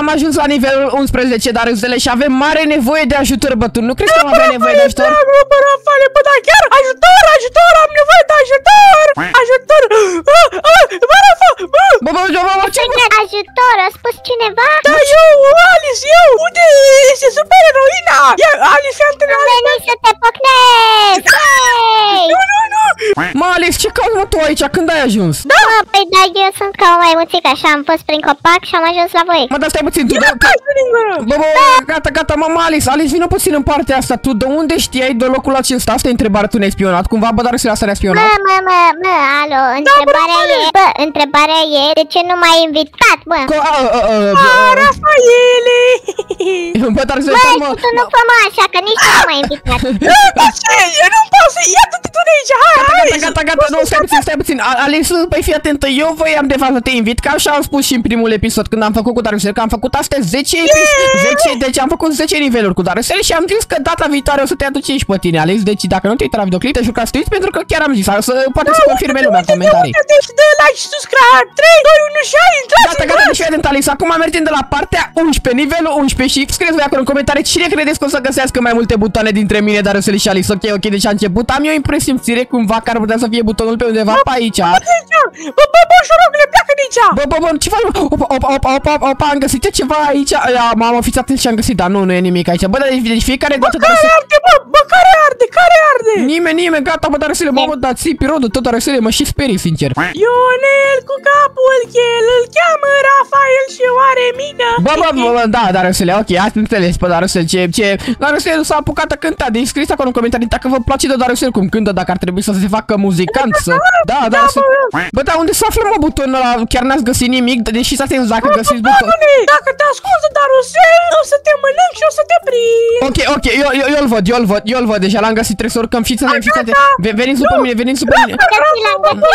am ajuns la nivelul 11, dar Râzele, și avem mare nevoie de ajutor, bă, tu nu crezi că am avea nevoie de ajutor? Da, bă, bă, Rafale, bă, da, chiar, ajutor, ajutor, am nevoie de ajutor, ajutor, ah, ah, bă, Rafa, bă, Bă, bă, bă, bă, bă, ce Cine ajutor? A spus cineva? da, eu, Alice, eu, unde este supereroina? E Alice, e antrenat, Veni să te pocnesc! Hey! nu, nu, nu, Mă, Alex, ce cauți mă tu aici? Când ai ajuns? Da. Mă, păi da, eu sunt ca o maimuțică, așa, am fost prin copac și am ajuns la voi. Mă, dar stai puțin, tu ia de... hai, să din gură. Bă, bă, gata, gata, mă, mă, Alice, Alice, vină puțin în partea asta, tu de unde știai de locul acesta? Asta e întrebarea, tu ne-ai spionat, cumva, bă, dar asta ne-a Mă, spionat? mă, mă, mă, alo, întrebarea e, bă, întrebarea e, de ce nu m-ai invitat, bă? Co- a, a, a, Ah, a, Rafaele, Bă, dar să Bă, mă... și tu nu fă mă așa, că nici tu nu m-ai invitat. de ce? Eu nu pot să, ia-te tu de aici, hai, hai, Gata, gata, gata, nu, stai puțin, stai puțin. A- Alice, păi fii atentă, eu voiam de fapt să te invit, ca așa am spus și în primul episod când am făcut cu Darusel, că am făcut astea 10 episodi, 10, deci am făcut 10 niveluri cu Darusel și am zis că data viitoare o să te aduci și pe tine, Alice, deci dacă nu te uita la videoclip, te jur că să te uiți, pentru că chiar am zis, să, poate să confirme lumea în comentarii. Uite, deci dă like și subscribe, 3, 2, 1 și hai, intrați, Gata, gata, deci fii atent, Alice, acum mergem de la partea 11, nivelul 11 și scrieți voi acolo în comentarii cine credeți că o să găsească mai multe butoane dintre mine, Darusel și Alice, ok, ok, deci a început, am eu impresimțire cumva că ar putea să fie butonul pe undeva pe aici. Bă, bă, bă, șorogule, pleacă de aici! Bă, bă, bă, ce faci? mă? Opa, opa, opa, opa, opa, am găsit eu ceva aici. Ia, mamă, fiți atenți ce am găsit, dar nu, nu e nimic aici. Bă, dar deci, deci fiecare dată dar Care să... arde, bă, bă, care arde, care arde? Nimeni, nimeni, gata, bă, dar să le, bă, bă, dar țipi rodul, tot dar să le, mă și sperii, sincer. Ionel cu capul chel, îl cheamă Rafael și o are mică. Bă, bă, bă, bă, da, dar să le, ok, ați înțeles, bă, dar să ce, ce, dar să s-a apucat a cânta, deci scrieți acolo în comentarii dacă vă place de dar să cum cântă, dacă ar trebui să se facă muzicant, să, da, da, să, bă, dar unde să aflăm, mă, butonul ăla, chiar n-ați găsit nimic, deși să atenți dacă găsiți buton. Doamne, dacă te ascultă Darusel, o să te mănânc și o să te prind. Ok, ok, eu, eu, eu-l văd, eu-l văd, eu-l văd, deja l-am găsit, trebuie să urcăm, fiți atenți, fiți atenți, Ve- veniți după mine, veniți după mine. Găsi, l-am găsit,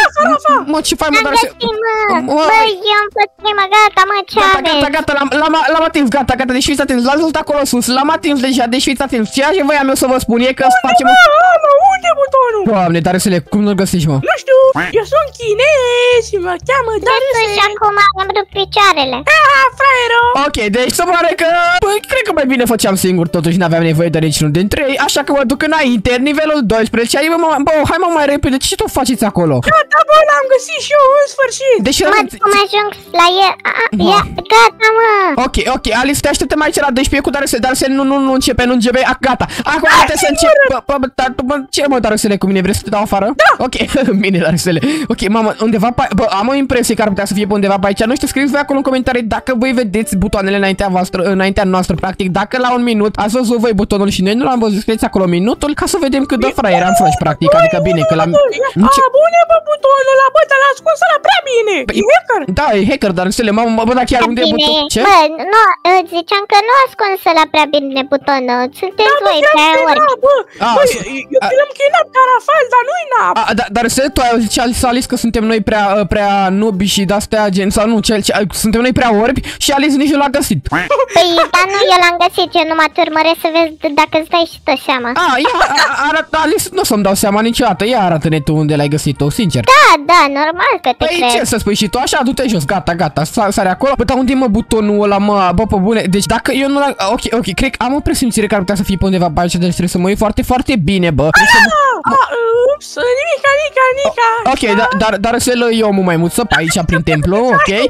Mă, ce faci, mă, l-am dar să... găsit, mă. Mă, Bă, eu am fost prima, gata, mă, ce Gata, gata, aveți? gata, l-am, l-am, l-am atins, gata, gata, deci fiți atenți, l-am văzut acolo sus, l-am atins deja, deci fiți atenți, ceea ce voiam eu să vă spun e că să facem... Mă, mă, unde e butonul? Doamne, dar să le, cum nu-l găsești, mă? Nu știu, eu sunt chinez și mă cheamă Deci și Darusel. acum am rupt picioarele. Ah, fraiero. Ok, deci se pare că, păi, cred că mai bine făceam singur, totuși n-aveam nevoie de niciunul dintre ei, așa că mă duc înainte, nivelul 12, ai, mă, mă, bă, hai mă mai repede, ce tot faceți acolo? Gata, bă, l-am găsit și eu în sfârșit. Deci, Mă, cum ajung la el? A, a, Ia, gata, mă. Ok, ok, Alice, te așteptăm aici la 12 cu Darusel, Darusel, nu, nu, nu începe, nu începe, a, gata, acum trebuie să încep, bă, bă, bă, dar, bă, ce mă, Darusele, cu mine, vrei să te dau afară? Da! Ok, bine, Darusele, ok, mamă, undeva pe, bă, am o impresie că ar putea să fie pe undeva pe aici, nu știu, scrieți voi acolo în comentarii dacă voi vedeți butoanele înaintea voastră, înaintea noastră, practic, dacă la un minut ați văzut voi butonul și noi nu l-am văzut, scrieți acolo minutul, ca să vedem cât de fraier am fost, practic, adică bine, că l-am... Nu, ce- A, bune, bă, butonul ăla, bă, te-l ascuns ăla prea bine. Păi, E hacker. Da, e hacker, Darusele, mamă, bă, dar chiar unde e Bine, butonul? Ce? bă, nu, îți ziceam că nu ascuns la prea bine butonul. Sunteți voi Da, prea chiar ori. era, bă. A, Bă, su- eu a- te-l-am chinat ca Rafael, dar nu-i nap. A, da, dar să tu ai auzit ce a zis Alice că suntem noi prea, prea nubi și de-astea gen, sau nu, ce, ce, suntem noi prea orbi și Alice nici nu l-a găsit. Păi, dar nu, eu l-am găsit, eu numai te urmăresc să vezi d- dacă îți dai și tu seama. A, ia, a- a- arată, Alice, nu o să-mi dau seama niciodată, ia arată-ne tu unde l-ai găsit tu, sincer. Da, da, normal că te Păi cred. ce să spui și tu așa, du-te jos, gata, gata, sa- sare acolo. Bă, dar unde e mă butonul ăla, mă, bă, pe bune, deci dacă eu nu l Ok, ok, cred că am o presimțire că ar putea să fie pe undeva pe aici, deci trebuie să mă uit foarte, foarte bine, bă. Trebuie să mă- A, ups, nimica, nica, nica. Ok, dar, dar, dar să-l eu omul mai muță pe aici, prin templu, ok? Ia-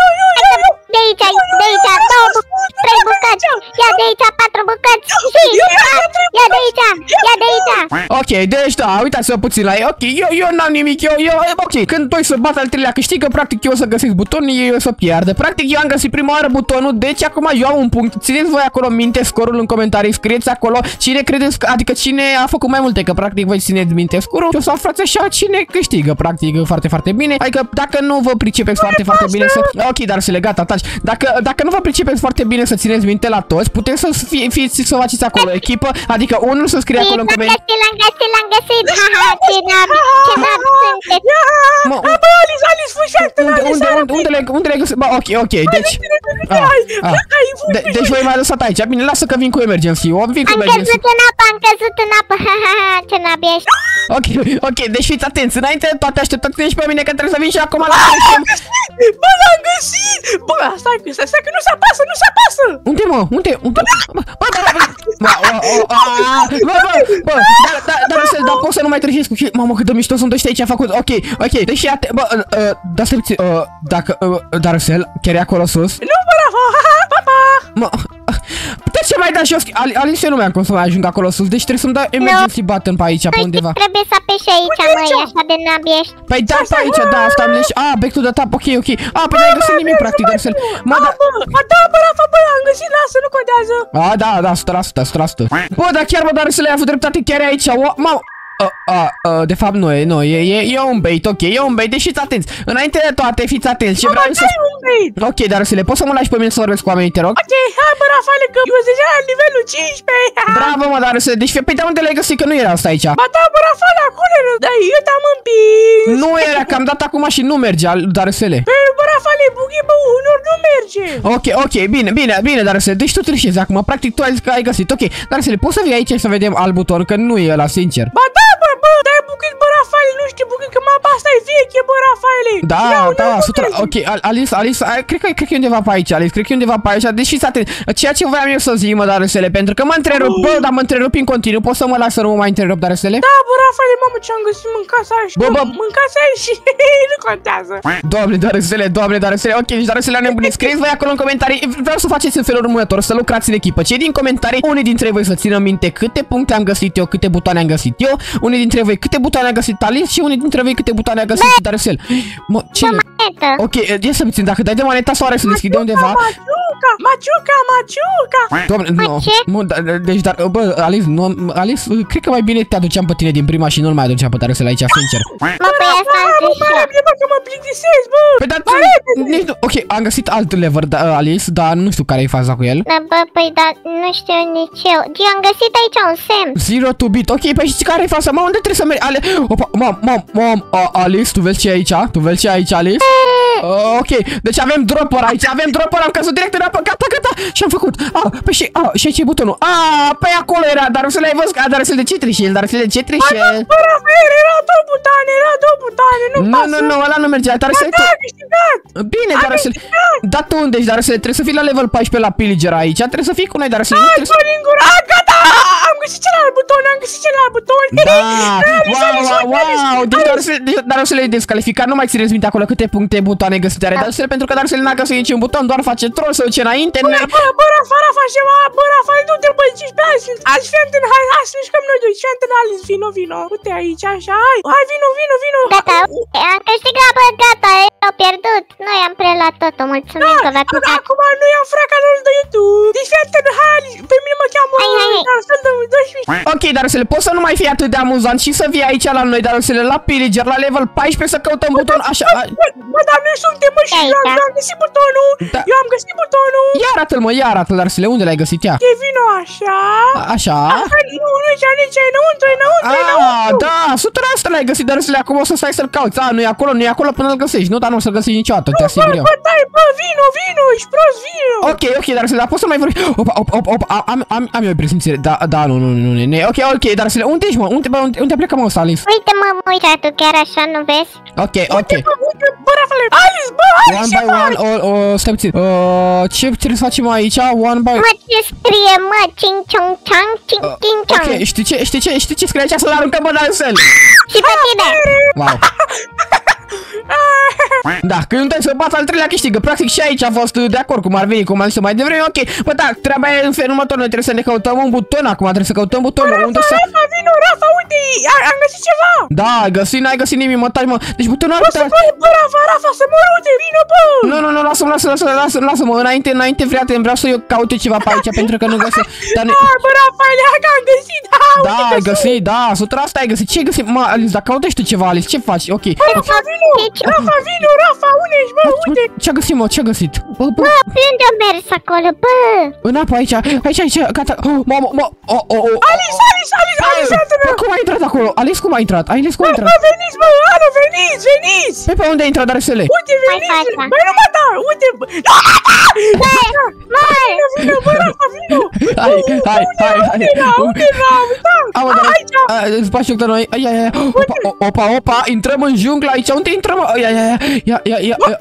Eu, eu, eu, eu. De aici, de aici, două bu- trei bucăți, ia de aici, patru bucăți, și, ia de aici, ia de aici. Ok, deci da, uitați-vă puțin la ei. Ok, eu, eu n-am nimic, eu, eu, ok, când doi să bat al treilea câștigă, practic eu o să găsesc butonul, ei o să piardă. Practic eu am găsit prima oară butonul, deci acum eu am un punct. Țineți voi acolo minte scorul în comentarii, scrieți acolo cine credeți, că- adică cine a făcut mai multe, că practic voi țineți minte scorul și o să aflați așa cine câștigă, practic foarte, foarte bine. Adică dacă nu vă pricepeți foarte, foarte bine să... Ok, dar să le gata, taci. Dacă, dacă nu vă pricepeți foarte bine să țineți minte la toți, puteți să fie, fiți, să faceți acolo echipă, adică unul să scrie acolo în Să comentarii. găsi l-am găsit, l-am găsit. Ha, ha, ce nab, ce nab sunteți. Ia! Mă, Ha, bă, Alice, Alice, fă și actă, unde, Alice, unde, hai, unde, unde, le, unde le găsesc? Bă, ok, ok, deci... Hai, Ah, hai, ah. hai, De, deci voi m-ai lăsat aici. Bine, lasă că vin cu emergency. O vin cu Am emergency. căzut în apă, am căzut în apă. Ha, ha, ha, ce nab ești. Ok, ok, deci fiți atenți. Înainte de toate așteptați și pe mine că trebuie să vin și acum la Bă, l-am găsit! Bă, Bă, stai, stai, stai, că nu se apasă, nu se apasă! Unde, mă? Unde? Unde? Bă, bă, bă, bă, bă, bă, bă, bă, da, da, da, da, pot să nu mai trăiesc, mamă, cât de mișto sunt ăștia aici, am făcut, ok, ok, deci, bă, da, stai puțin, dacă, dar, Rusel, chiar e acolo sus? Nu, bă, Mă, puteți să mai dați jos, Ali, Alice, eu nu mai am cum să mai ajung acolo sus, deci trebuie să-mi dau emergency button pe aici, pe Păi undeva. trebuie să apeși aici, Uite măi, aici. așa de nab ești. Păi da, pe aici, da, asta am leș, ah, back to the top, ok, ok, ah, păi n-ai găsit nimic, practic, Rusel, mă, da, Bă, ba da, bă, Rafa, bă, am găsit, lasă, nu contează! A, da, da, 100%, 100%. Bă, dar chiar, bă, dar să le-ai avut dreptate chiar e aici. O, mamă, A, a, a, de fapt nu e, nu, e, e, e un bait, ok, e un bait, deci fiți atenți. Înainte de toate, fiți atenți și vreau să... Ai un bait! Ok, dar să le poți să mă lași pe mine să vorbesc cu oamenii, te rog? Ok, hai, bă, Rafale, că eu sunt deja la nivelul 15! Bravo, mă, dar să deci, păi de unde le-ai găsit, că nu era asta aici? Ba da, bă, Rafale, acolo era, dar eu te-am împins! Nu era, că am dat acum și nu mergea, dar să le. Păi, bă, Rafale, bughi, bă, unor nu merge! Ok, ok, bine, bine, bine, dar să deci tu trișezi acum, practic tu ai zis că ai găsit, ok, dar să le poți să vii aici să vedem alt buton, că nu e la sincer. Ba da, Super Booster! Dai buchet, bă, Rafael, nu știu, buchet, că mapa asta e veche, bă, Rafaele! Ia Da, unul, da, bă, sutra, vezi. ok, Al- Alice, Alice, ai- cred că, cred că e undeva pe aici, Alice, cred că e undeva pe aici, deși să atent, ceea ce voiam eu să zic, mă, dar răsele, pentru că mă întrerup, bă, dar mă întrerup în continuu, poți să mă las să nu mă mai întrerup, dar răsele? Da, bă, Rafael, mamă, ce-am găsit în casa aia și Bă, bă. în casa aia și nu contează. Doamne, dar răsele, doamne, dar răsele, ok, deci dar răsele nebunit, scrieți voi acolo în comentarii, vreau să faceți în felul următor, să lucrați în echipă, cei din comentarii, unii dintre voi să țină minte câte puncte am găsit eu, câte butoane am găsit eu, unii dintre voi câte butoane a găsit Alice și unii dintre voi câte butoane a găsit dar răsel. Mă, ce? Manetă. Ok, ia să puțin, dacă dai de maneta sau are să deschide undeva, Maciuca, maciuca, maciuca! Doamne, nu. ce? Nu, da, deci, dar, bă, Alice, nu, Alice, cred că mai bine te aduceam pe tine din prima și nu mai aduceam pe Tarăsel aici, sincer. Mă, păi asta am Bă, zis și mare eu. bine, bă, că mă plictisesc, bă! Păi, dar, Mai repede! nici nu, ok, am găsit alt lever, da, Alice, dar nu știu care e faza cu el. Da, bă, păi, dar nu știu nici eu. Eu am găsit aici un semn. Zero to bit, ok, păi știi care e faza? Mă, unde trebuie să mergi? Ale, opa, mam, mam, mam, a, Alice, tu vezi ce e aici? Tu vezi ce e aici, Alice? Uh, ok, deci avem dropper aici, avem dropper, am căzut direct în apă, gata, gata, și am făcut. Ah, păi și, ah, și aici e butonul. Ah, păi acolo era, dar să le-ai văzut, ah, dar să de ce trișezi, dar să de ce trișezi? Bă, Rafael, erau două butane, erau două butane, nu Nu, pasă! nu, nu, ăla nu mergea, dar Ba să da, a câștigat! Bine, Am dar să câștigat! Da tu unde ești, dar să trebuie să fii la level 14 la pillager aici, trebuie să fii cu noi, dar să nu trebuie să... Bă, din gură, a, gata! Am găsit celălalt buton, am găsit celălalt buton! Da! Alice, Wow, Alice, wow, Alice, wow! Deci dar să, deci, dar o să le descalificat, nu mai țineți minte acolo câte puncte butoane găsite are, dar să pentru că dar să le n-a găsit niciun buton, doar face troll, să duce înainte, Bă, ne... bă, bă, Rafa, Rafa, ceva, bă, Rafa, nu te băi, 15 ani sunt. Azi fii antena, hai, hai să ne jucăm noi doi, fii antena, Alice, vino, vino. Uite aici, așa, hai, hai, vino, vino, vino. Gata, am câștigat, bă, gata, au pierdut. Noi am preluat totul, mulțumim că v-a Da, plăcut. acum nu i-am frat canalul de YouTube. Deci fii antena, hai, Alice, pe mine mă cheamă, Hai, hai, hai. Dar să-l dăm 12. Ok, dar să le poți să nu mai fie atât de amuzant și să vii aici la noi, dar să le la pillager, la level 14 să căutăm buton așa... a- Bă, bă, dar noi suntem, mă, și Aici. eu am găsit butonul. Da. Eu am găsit butonul. Ia arată-l, mă, ia arată-l, dar să le unde l-ai găsit ea? E vino așa. A- Așa? Hai, Nu, nu, aici, aici, înăuntru, înăuntru, Ah, înăuntru. da, 100% l-ai găsit, dar să le acum o să stai să-l cauți. A, nu e acolo, nu e acolo până îl găsești. Nu, dar nu o să-l găsești niciodată, te asigur Bă, eu. bă, dai, bă, vino, vino, ești prost, vino. Ok, ok, dar să le poți să mai vorbi. Opa, opa, opa, opa, am, am, am eu o presimțire. Da, da, nu, nu, nu, nu, nu. Ok, ok, dar să le unde ești, mă? Unde, bă, unde, unde a plecat, mă, ăsta, Alice? Uite, mă, uite, tu chiar așa, nu vezi? Ok, ok. Bă, uite, bă, Rafale, Alice, bă, Alice, One ce by faci? one, o, o, stai puțin. Uh, ce trebuie să facem aici? One by... Mă, ce scrie, mă, cing chong chang, cing cing Ok, chong. știi ce, știi ce, știi ce scrie aici? Să-l aruncăm pe Dancel. Și pe tine. Wow. Da, când trebuie să bat al treilea câștigă. Practic și aici a fost uh, de acord cum ar veni, cum am zis mai devreme. Ok, bă, da, treaba e în felul următor. Noi trebuie să ne căutăm un buton acum. Trebuie să căutăm butonul. Unde să... Rafa, vino, Rafa, uite, a- am găsit ceva. Da, ai găsit, n-ai găsit nimic, mă taci, mă. Deci butonul ar Bă, putea... să mă, bă, Rafa, Rafa, să mă uite, vino, bă. Nu, nu, nu, lasă-mă, lasă-mă, lasă-mă, lasă-mă, lasă-mă. Înainte, înainte, prieten, vreau să eu caut eu ceva pe aici, pentru că nu găsesc. Dar ne... Da, bă, Rafael, hai că am găsit, da, Da, uite ai că găsit, da, 100% ai găsit. Ce ai găsit? Mă, Alice, dar caută tu ceva, Alice, ce faci? Ok, ok. Rafa, vino, vino! Deci- Rafa, vino, Rafa, unde ești, bă, uite! Ce-a găsit, mă? Ce-a găsit? Bă, bă, Bă, pe unde a mers acolo, bă? în apă aici, aici, aici, gata. Oh, Mamă, mă, oh, oh, oh. Alice, Alice, Alice, Alice, Bă, antrenă! cum a intrat acolo? Alice, cum a intrat? Alice, cum a intrat? Bă, veniți, bă, alo, veniți, veniți! Pe pe unde a intrat Darsele? Uite, veniți! fața. Băi, nu mă da, uite, bă! Nu mă da! Bă, mor! Vino, vino, bă, Rafa, vino! Hai, hai, hai, hai. Unde era, unde era, uitați! Am A, Aici! Îți faci joc de noi. Ai, ai, ai. Opa, o- opa, opa, intrăm în junglă aici. Unde intrăm? Ai, ai, ai. Ia, ia, ia. ia.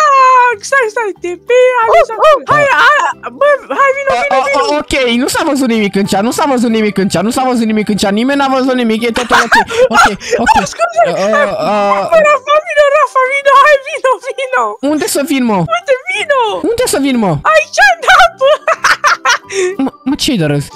Ah, stai, stai, te pe Alice acolo. Hai, hai, bă, hai, vino, A, vino, a, vino! a, Ok, nu s-a văzut nimic în cea, nu s-a văzut nimic în cea, nu s-a văzut nimic în cea, nimeni n-a văzut nimic, e totul ok, ok, ok. Ah, scuze! Uh, uh, uh, Bă, Rafa, vino, Rafa, vino, hai, vino, vino! unde să vin, mă? Uite, vino! Unde să vin, mă? Aici, da, bă! Mă, mă ce-i de râs?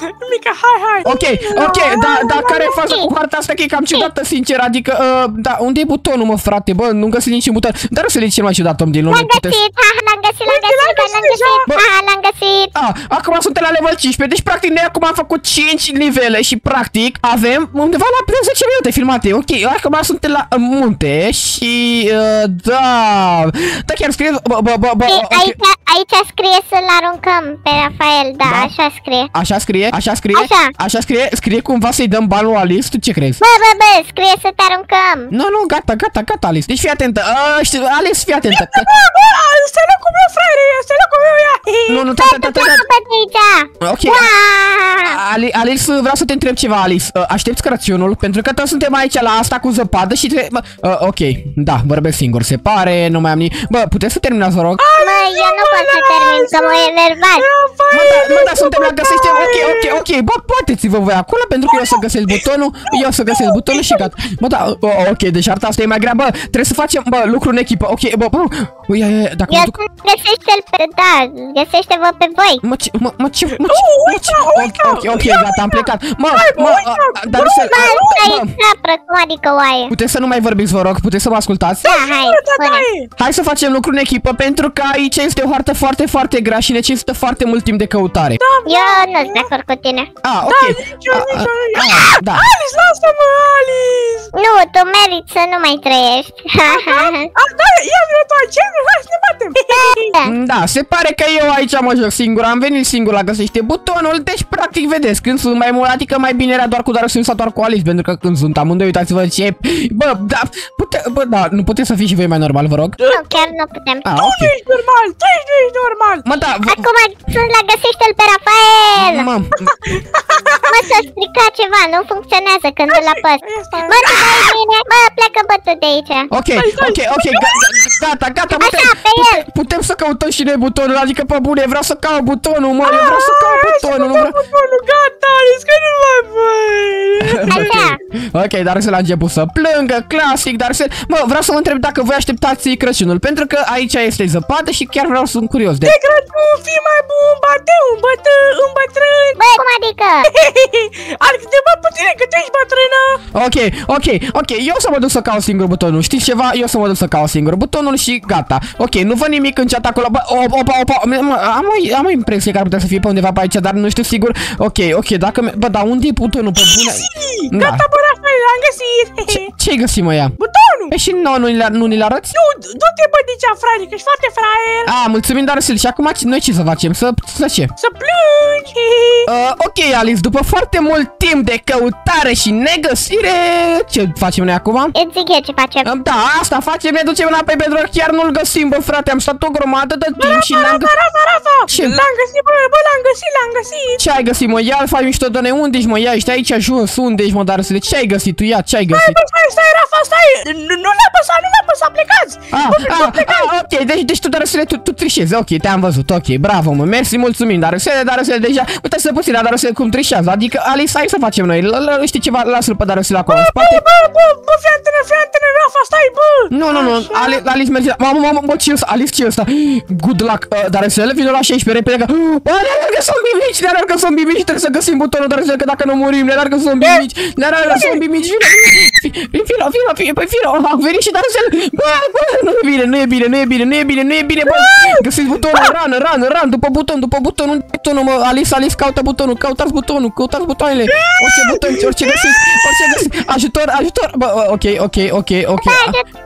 Mica, hai, hai! Ok, ok, da, da, care e faza cu harta asta? Că e cam ciudată, sincer, adică, uh, da, unde e butonul, mă, frate? Bă, nu găsi niciun buton. Dar să le cel mai ciudat om din lume, L-am puteți... găsit, ha, l-am găsit, l-am Uite, l-am găsit, l-am găsit deja. găsit, ha, l-am găsit. Ah, acum suntem la level 15, deci practic noi acum am făcut 5 nivele și practic avem undeva la 10 minute filmate. Ok, acum suntem la uh, munte și uh, da, da chiar scrie, bă, bă, bă, bă, Ei, ok. Aici, aici scrie să-l aruncăm pe Rafael, da, Da? așa scrie. Așa scrie, așa scrie, Așa. așa scrie, scrie cumva să-i dăm banul lui Alice, tu ce crezi? Bă, bă, bă, scrie să te aruncăm. Nu, nu, gata, gata, gata, Alice. Deci fii atentă. Uh, știu, Alice, fii atentă. Că... Bă, bă, ăsta e locul meu, fraiere, ăsta e locul meu, ia! Nu, nu, ta, ta, ta, ta, ta. Pleacă de aici. Ok. Uaa! Ali, Alice, vreau să te întreb ceva, Alice. Uh, aștepți Crăciunul? Pentru că toți suntem aici la asta cu zăpadă și tre- bă, uh, ok, da, vorbesc singur, se pare, nu mai am ni... Bă, puteți să terminați, vă rog? Mă, eu nu pot să termin, că mă enervat. Mă, da, mă, da, suntem la găsește, ok, ok, ok, bă, poateți-vă voi acolo pentru că eu o să găsesc butonul, eu o să găsesc butonul și gata. Bă, da, uh, ok, deci arta asta e mai grea, bă, trebuie să facem, bă, lucru în echipă, ok, bă, bă, bă, ia, ia, ia, dacă mă Eu duc... găsește-l pe, da, găsește-vă pe voi. Mă, ce, mă, mă, ce, mă, ce, mă, ce, ok, ok, ok, gata, am plecat. Mă, mă, a- a- dar să, Mă, stai bă, în capră, cum adică oaie? puteți să nu mai vorbiți, vă rog, puteți să mă ascultați? Da, hai, spune. Hai să facem lucru în echipă pentru că aici este o hartă foarte, foarte grea și necesită foarte mult timp de căutare. Eu nu sunt de acord cu tine. Ah, ok. Nici eu, Ah, nici eu, ah, nici ah, Da. Alice, lasă-mă, Alice! Nu, tu meriți să nu mai trăiești. A, da, ia vino tu aici, hai să ne batem! Da, se pare că eu aici mă joc singur, am venit singur la găsește butonul, deci practic vedeți, când sunt mai mult, adică mai bine era doar cu Darus sau doar cu Alice, pentru că când sunt amândoi, uitați-vă ce... Bă, da, pute, bă, da, nu puteți să fiți și voi mai normal, vă rog? nu, chiar nu putem. Ah, Tu ok. nu ești normal, tu ești, nu ești normal! Mă, da, v- Acum sunt la găsește-l pe Rafael. mă, Mă, s-a stricat ceva, nu funcționează când îl apăs. Asta e. Bă, tu dai bine, bă, plecă bă tu de aici. ok, ok, ok, ga- gata, gata, putem, Așa, pe el. putem, putem să căutăm și noi butonul, adică pe bune, vreau să caut butonul, mă, eu vreau să caut butonul, nu vreau... Butonul, gata, Alice, că nu mai voi! Așa. Ok, dar să a început să plângă, clasic, dar să... Mă, vreau să vă întreb dacă voi așteptați Crăciunul, pentru că aici este zăpadă și chiar vreau să sunt curios de... De Crăciun, fii mai bun, bate un bătă, un bătrân! Bă, cum adică? Alex, de bă pe tine că tu ești bătrână! Ok, ok, ok, eu o să mă duc să caut singur butonul, știți ceva? Eu o să mă duc să caut singur butonul și gata. Ok, nu văd nimic în chat acolo, bă, opa, opa, opa, mă, am, o, am o impresie că ar putea să fie pe undeva pe aici, dar nu știu sigur. Ok, ok, dacă, me- bă, dar unde e butonul pe bune? Da. Gata, bă, Rafael, am găsit! Ce, ce-ai găsit, mă, ea? Butonul! Păi și nu, nu, ni-l- nu ni-l arăți? Nu, du-te, bă, de cea, frate, că ești foarte fraier! A, mulțumim, dar și acum ce- noi ce să facem? Să, să ce? Să plângi! Uh, ok, Alice, după foarte mult timp de căutare și negăsire, ce facem noi acum? Îți zic eu ce facem. Uh, Da, asta facem, ne ducem înapoi pentru că chiar nu-l găsim, bă, frate, am stat o grămadă de timp și n-am Rafa, găsit... Rafa, Rafa! Ce? L-am găsit, bă, bă, l-am găsit, l-am găsit! Ce ai găsit, mă? Ia, faci mișto de noi, unde ești, mă? Ia, ești aici jos, unde ești, mă, dar să Ce ai găsit tu? Ia, ce ai Stai, găsit? bă, stai, stai, Rafa, stai! Nu, nu ne apăsa, nu ne apăsa, plecați! Ah, Bă, ah, ah, ok, deci, deci tu, Darusele, tu, tu trișezi, ok, te-am văzut, ok, bravo, mă, mersi, mulțumim, Darusele, Darusele, deja, uite să puțin, dar Darusele cum trișează, adică, Alice, hai să facem noi, L- l- știi ceva, lasă-l pe Darusele acolo, în Bă, spate. bă, bă, bă, fii antenă, fii antenă, Rafa, stai, bă! Nu, nu, nu, Ali- Alice merge, mamă, mamă, bă, ce ăsta, Alice, ce ăsta, good luck, uh, Darusele, vină la 16, repede, că, bă, ne alergă zombii mici, ne alergă zombii mici, trebuie să găsim butonul, Darusele, că dacă nu murim, ne alergă zombii mici, ne alergă zombii mici, vină, vină, vină, vină, vină, păi vină, a venit și Darusele, bă, bă, nu e bine, nu e bine, nu e bine, nu e bine, nu e bine, bă, găsiți butonul, ran, ran, ran, după buton, după buton, unde e butonul, mă, Alice, Alice, Alice, caută butonul, căutați butonul, căutați butoanele. Orice buton, orice găsiți, orice găsiți. Ajutor, ajutor. Bă, ok, ok, ok, ok. Bă,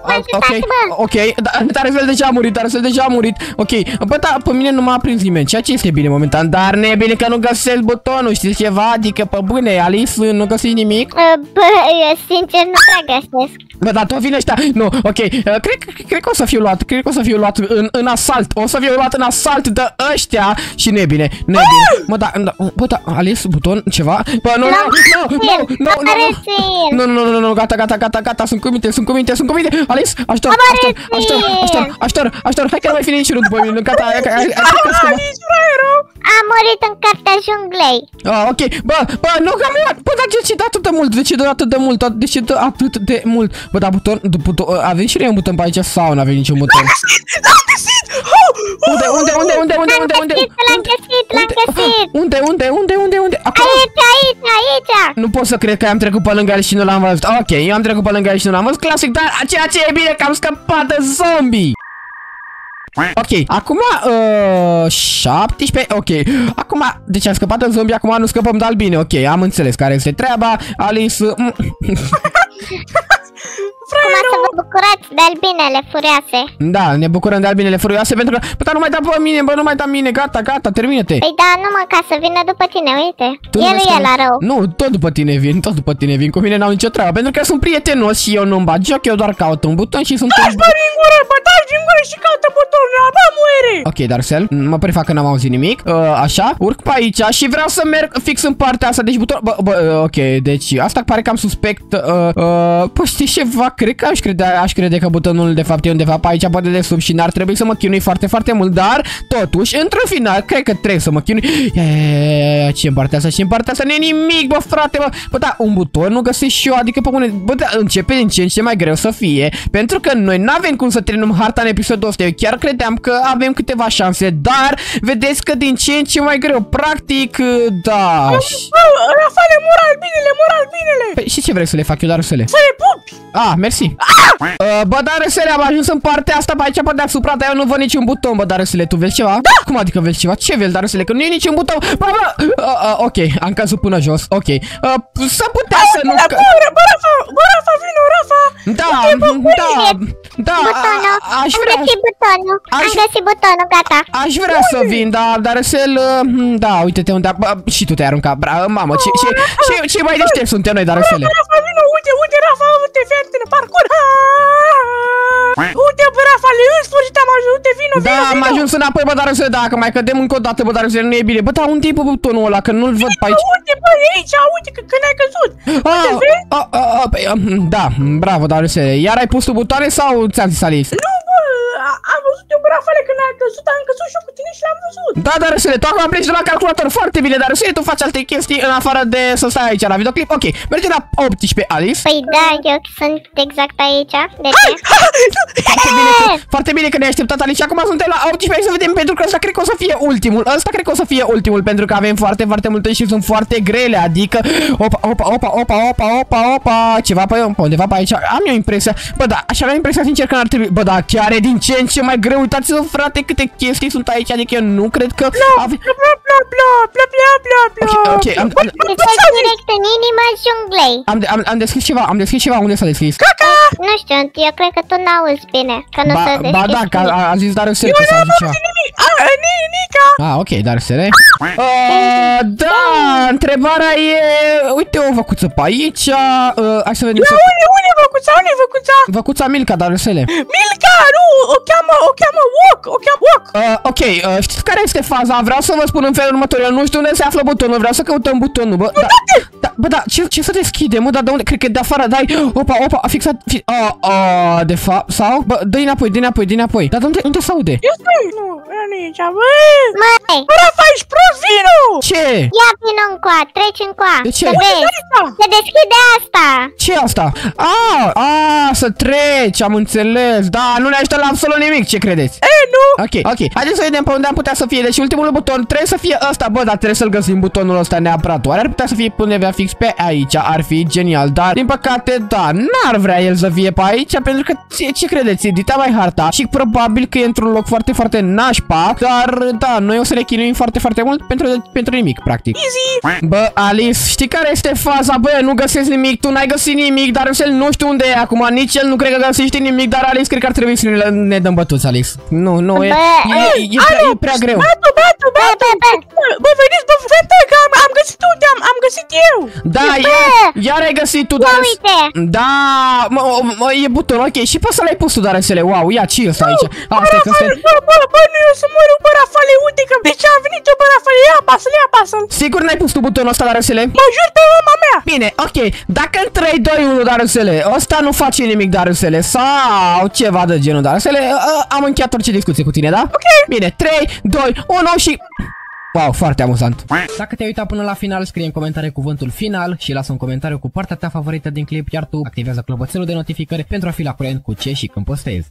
A- Ok, ajutați-mă. ok, da, dar el deja a murit, dar el deja a murit Ok, bă, da, pe mine nu m-a prins nimeni Ceea ce este bine momentan Dar nu e bine că nu găsesc butonul, știți ceva? Adică, pe bune, Alice, nu găsiți nimic? Uh, Bă, eu sincer nu prea găsesc. Bă, da, tot vine ăștia Nu, ok, uh, cred, cred că o să fiu luat Cred că o să fiu luat în, în asalt O să fiu luat în asalt de ăștia Și nu e bine, nu e bine Bă, da, da, bă, da, Alice, buton, ceva Bă, nu, nu, nu, nu, nu, nu, nu, nu, nu, nu, nu, nu, gata, gata, gata, gata, sunt cu minte, sunt cu minte, sunt cu minte Alice, ajutor, ajutor, ajutor, ajutor, ajutor, ajutor Hai că nu mai fi niciunul după mine, gata, hai, hai, hai, hai, hai, hai, Alice, fraieră! Am murit în cartea junglei. Ah, ok, bă, bă, nu că am luat, bă, dar de ce dă atât de mult, de ce dă atât de mult, de ce dă atât de mult Bă, dar buton, buton, avem și noi un buton pe aici sau nu avem niciun buton? L-am găsit! Oh, oh, Unde, unde, unde, unde, unde, unde, unde? L-am găsit, l-am găsit. Unde, unde, unde, unde, unde? Acolo? Aici, aici, aici. Nu pot să cred că am trecut pe lângă el și nu l-am văzut. Ok, eu am trecut pe lângă el și nu l-am văzut. Clasic, dar ceea ce e bine că am scăpat de zombie. Ok, acum uh, 17, ok Acum, deci am scăpat de zombie, acum nu scăpăm de albine Ok, am înțeles care este treaba Alice, mm, Acum să vă bucurați de albinele furioase. da, ne bucurăm de albinele furioase Pentru că, bă, dar nu mai da pe mine, bă, nu mai da mine Gata, gata, termină-te Păi da, numai ca să vină după tine, uite. Tu nu El vezi e că- la rău. Nu, tot după tine vin, tot după tine vin Cu mine n-au nicio treabă Pentru că sunt prietenos și eu nu-mi bat joc Eu doar caut un buton și sunt un... Bă, din gură, bă, dai din gură și caută butonul, bă, muere! Ok, Darcel, mă prefac că n-am auzit nimic uh, Așa, urc pe aici și vreau să merg fix în partea asta Deci buton... Bă, bă, uh, ok, deci asta pare cam suspect uh, uh, Păi știi ceva, cred că aș crede, aș crede că butonul de fapt e undeva pe aici Poate de sub și n-ar trebui să mă chinui foarte, foarte mult Dar, totuși, într-un final, cred că trebuie să mă chinui Ia, ia, ia, ia, ia, ce în partea asta, ce în partea asta, nu e nimic, bă, frate, bă Bă, da, un buton nu găsesc și eu, adică pe bune Bă, da, începe din ce în ce mai greu să fie Pentru că noi n-avem cum să terminăm harta în episodul ăsta Eu chiar credeam că avem câteva șanse Dar, vedeți că din ce în ce mai greu Practic, da și- Bă, Rafale, mor albinele, mor albinele! Păi, și ce vrei să le fac eu, dar să le? Să le pupi! Ah, mersi. Uh, bă, dar Răsele, am ajuns în partea asta pe aici pe deasupra, dar eu nu văd niciun buton, bă, dar Răsele, tu vezi ceva? Da! Cum adică vezi ceva? Ce vezi, dar Răsele, că nu e niciun buton? Bă, bă, uh, uh, ok, am căzut până jos, ok. Uh, să putea să nu... Bă, Că... bă, bă, Rafa, bă, Rafa, vino, Rafa! Da, da, da, Butonul. a- aș Am vrea... găsit butonul. Am Aș- găsit butonul, gata. Aș vrea să vin, dar, dar Răsel, uh, da, uite-te unde... Bă, și tu te-ai aruncat, bra, mamă, ce, ce, ce, ce mai deștept suntem noi, dar Răsele. Rafa, vino, uite, uite, Rafa, uite, fii atent, parcur! Uite, bă, Rafa, în sfârșit am ajuns, uite, vino, Da, vino, am vino! ajuns înapoi, bă, dar Răsele, dacă mai cădem încă o dată, bă, dar Răsele, nu e bine. Bă, dar unde e bă, butonul ăla, că nu-l văd pe aici. Uite, bă, e aici, uite, că când ai căzut! Ah, vezi? ah, ah, ah, păi, um, da, bravo, dar Răsele. Iar ai pus tu butoane sau ți-am zis Alice? Nu, bă, a- am văzut eu, bă, Rafale, când ai căzut, am căzut și eu cu tine și l-am văzut! Da, dar Răsele, tu acum pleci de la calculator foarte bine, dar Răsele, tu faci alte chestii în afară de să stai aici la videoclip. Ok, merge la 18, Alice. Păi da, eu sunt exact aici. De ce? Foarte bine, că, foarte bine că ne-ai așteptat, Alice. Acum suntem la 18, hai să vedem, pentru că ăsta cred că o să fie ultimul. Ăsta cred că o să fie ultimul, pentru că avem foarte, foarte multe și sunt foarte grele, adică... Opa, opa, opa, opa, opa, opa, opa, ceva pe, pe undeva pe aici. Am eu impresia, bă, da, aș avea impresia sincer că n-ar trebui, bă, da, chiar e din ce în ce mai greu. Uitați-vă, frate, câte chestii sunt aici, adică eu nu cred că... Ave... Bla, bla, bla, bla, bla, bla, bla, bla! Ok, ok, am, am, Deci direct în inima junglei. am, am, am deschis ceva, am deschis ceva, unde s-a deschis? Nu știu, eu cred că tu n-auzi bine, că nu se Ba, deschide. ba da, că a, a zis dar să că s-a zis ceva. Nimic, a, ni- Nica! Ah, ok, dar sere. Uh, da, întrebarea e... Uite o văcuță pe aici. Uh, hai să vedem. Ia, Să... unde, unde e văcuța, unde e văcuța? Văcuța Milka, dar sele. Milka, nu, o cheamă, o cheamă Wok, o cheamă Wok! Uh, ok, uh, știți care este faza? Vreau să vă spun în felul următor. Eu nu știu unde se află butonul, vreau să căutăm butonul, bă. Da, da, bă, da, ce, ce să deschide, mă, dar de unde? Cred că de afară, dai. Opa, opa, a fixat. Fi, uh, uh, de fapt, sau? Bă, dă-i înapoi, dă-i înapoi, dă-i înapoi. Dar de unde, unde se aude? Eu stai, nu, ea nu e aici, bă! Măi, Bă, Rafa, ești prost, vino! Ce? ia vino încoa, treci încoa. De ce? Să vezi. Aici! Se deschide asta. ce e asta? Ah, ah, să treci, am înțeles. Da, nu ne ajută la absolut nimic, ce credeți? E, nu! Ok, ok. Haideți să vedem pe unde am putea să fie. Deci ultimul buton trebuie să fie ăsta. Bă, dar trebuie să-l găsim butonul ăsta neapărat. Oare ar putea să fie undeva fix pe aici? Ar fi genial. Dar, din păcate, da, n-ar vrea el să fie pe aici. Pentru că, ce, ce credeți? Edita mai harta și probabil că e într-un loc foarte, foarte nașpa nașpa, dar da, noi o să ne chinuim foarte, foarte mult pentru, pentru nimic, practic. Easy! Bă, Alice, știi care este faza? Bă, nu găsesc nimic, tu n-ai găsit nimic, dar el nu știu unde e acum, nici el nu cred că găsește nimic, dar Alice cred că ar trebui să ne, ne dăm bătuți, Alice. Nu, nu, e, e, e, e, prea, e prea greu. Batu, batu, batu! Bă, veniți, bă, fete, că am, am găsit unde am, am găsit eu! Da, Bă! iar, iar ai găsit tu, Ia dar... uite! Da, mă, mă, e buton, ok, și pe să l-ai pus tu, dar Wow, ia, ce ăsta aici? Asta e că Rafale, este... bă, bă, bă, nu eu să mă rog, bă, Rafale, uite că de ce am venit eu, bă, Rafale, ia apasă-l, ia apasă-l! Sigur n-ai pus tu butonul ăsta, dar Mă jur pe mama mea! Bine, ok, dacă în 3, 2, 1, Darusele, ăsta nu face nimic, Darusele, sau ceva de genul, Darusele, am încheiat orice discuție cu tine, da? Ok. Bine, 3, 2, 1 și... Wow, foarte amuzant. Dacă te-ai uitat până la final, scrie în comentarii cuvântul final și lasă un comentariu cu partea ta favorită din clip, iar tu activează clopoțelul de notificări pentru a fi la curent cu ce și când postezi.